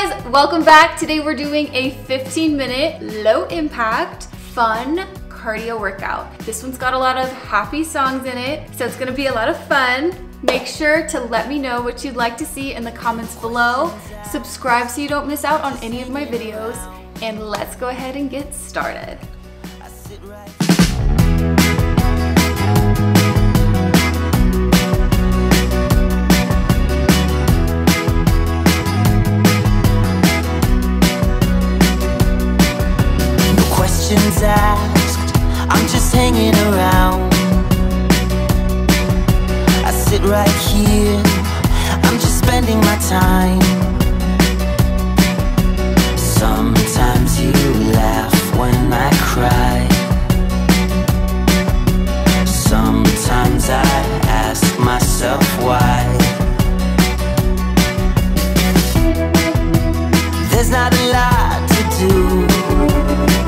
guys, welcome back. Today we're doing a 15 minute, low impact, fun cardio workout. This one's got a lot of happy songs in it, so it's gonna be a lot of fun. Make sure to let me know what you'd like to see in the comments below. Subscribe so you don't miss out on any of my videos, and let's go ahead and get started. questions asked. I'm just hanging around. I sit right here. I'm just spending my time. Sometimes you laugh when I cry. Sometimes I ask myself why. There's not a lot to do.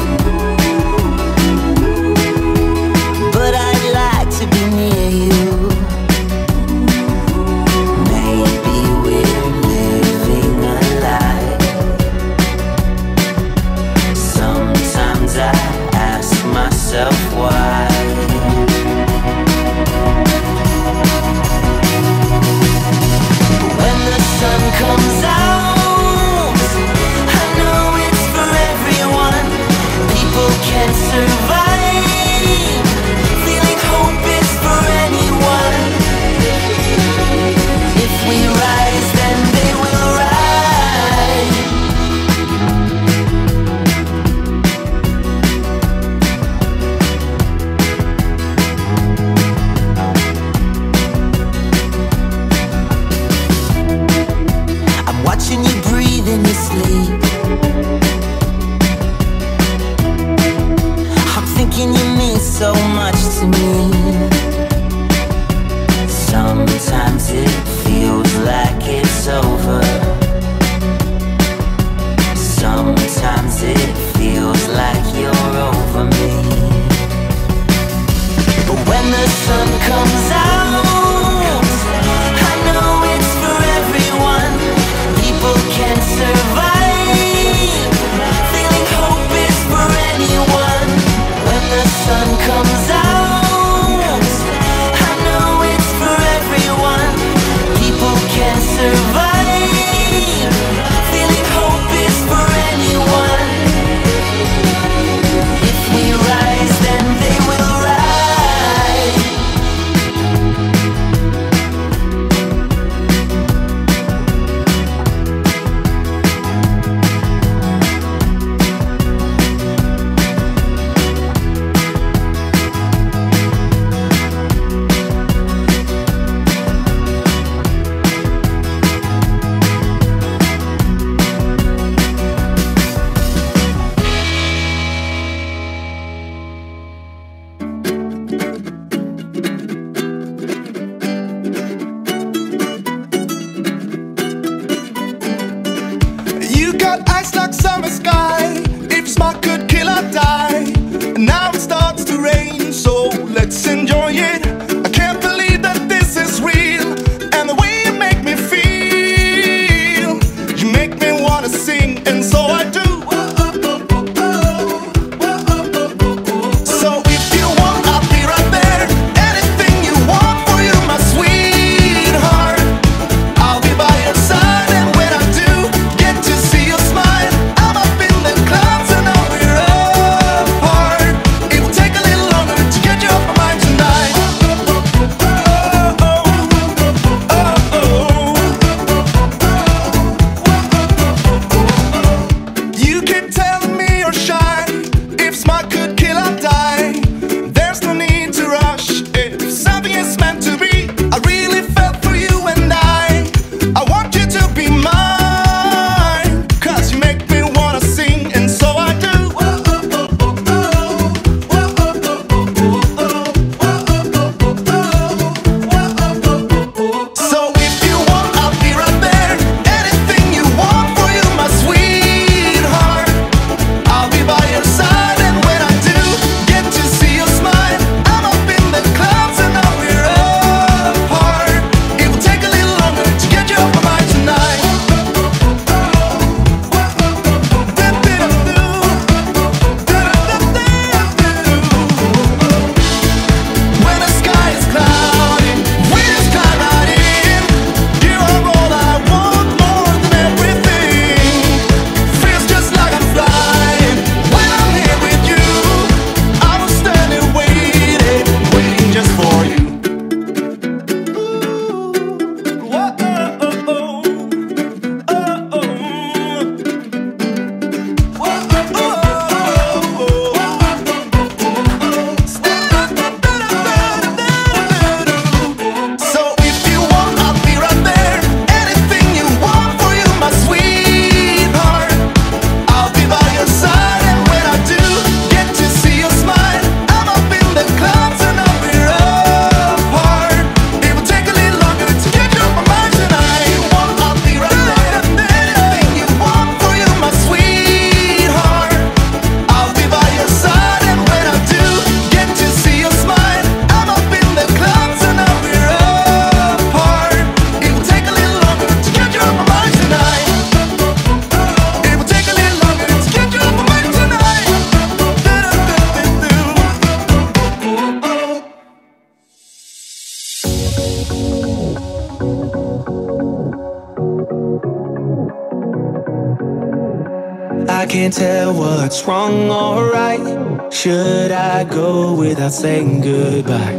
I can't tell what's wrong or right. Should I go without saying goodbye?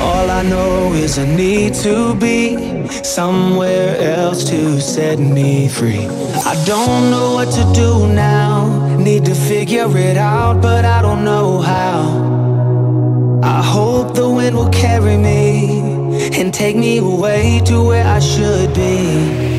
All I know is I need to be somewhere else to set me free. I don't know what to do now. Need to figure it out, but I don't know how. I hope the wind will carry me and take me away to where I should be.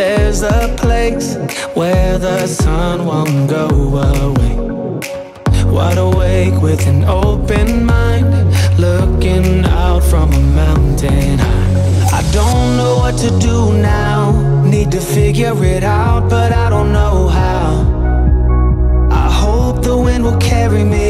There's a place where the sun won't go away. Wide awake with an open mind, looking out from a mountain high. I don't know what to do now, need to figure it out, but I don't know how. I hope the wind will carry me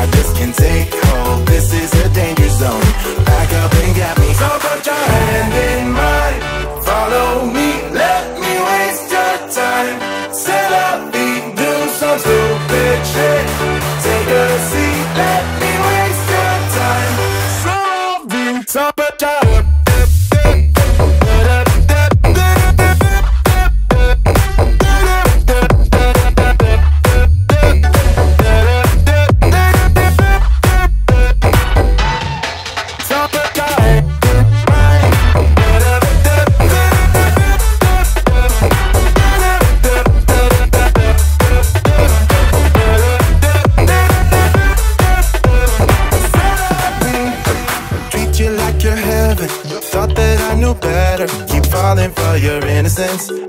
I just can't take hold. This is a danger zone. Back up and get me. So put your hand in mine. Follow me. Let your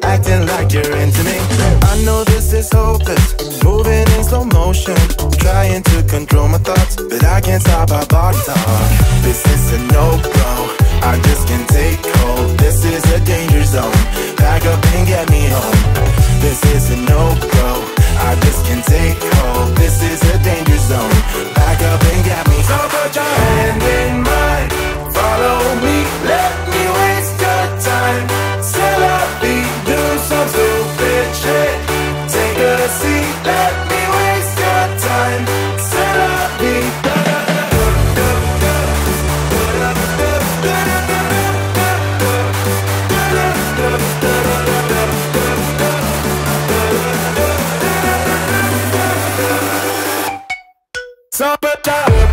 So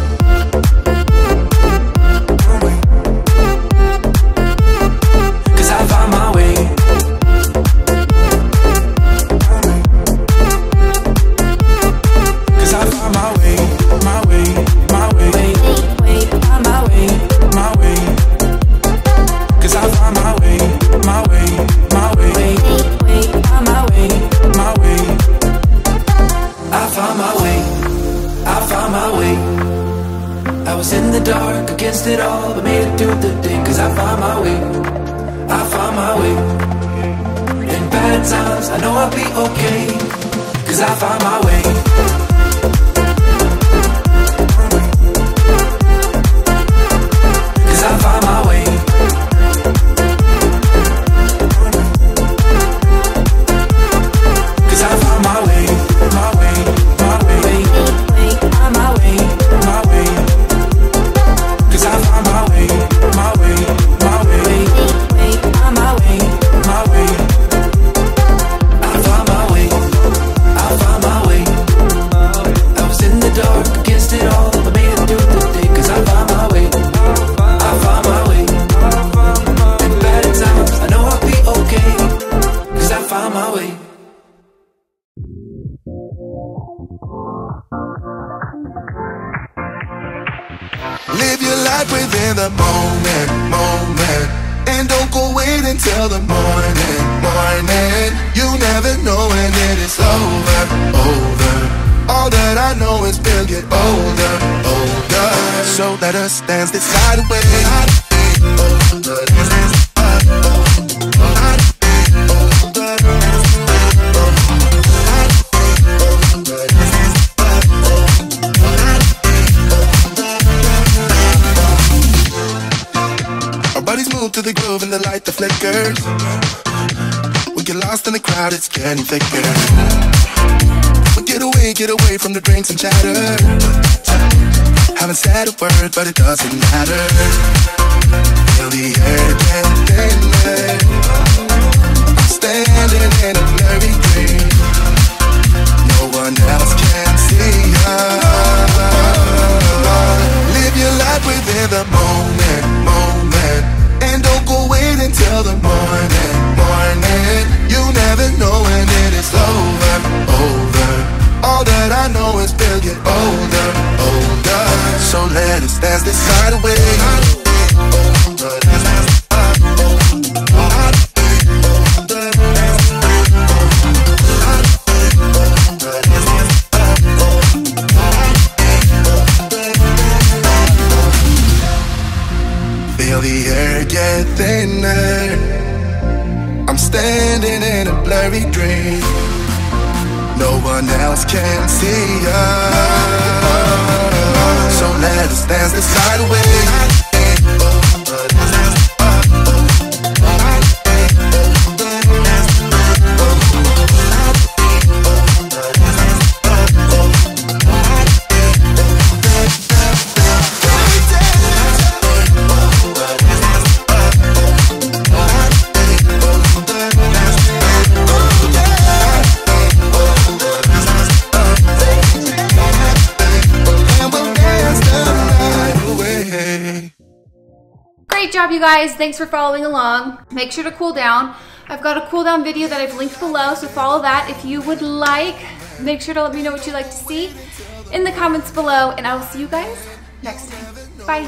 Times, I know I'll be okay. Cause I found my way. Until the morning, morning. You never know when it is over, over. All that I know is we'll get older, older. So let us dance this side away. We get lost in the crowd, it's getting thicker. We get away, get away from the drinks and chatter. Haven't said a word, but it doesn't matter. Feel the air wait the morning, morning. You never know when it is over, over. All that I know is we'll get older, older. So let us dance this side away. guys. Thanks for following along. Make sure to cool down. I've got a cool down video that I've linked below, so follow that if you would like. Make sure to let me know what you'd like to see in the comments below, and I will see you guys next time. Bye.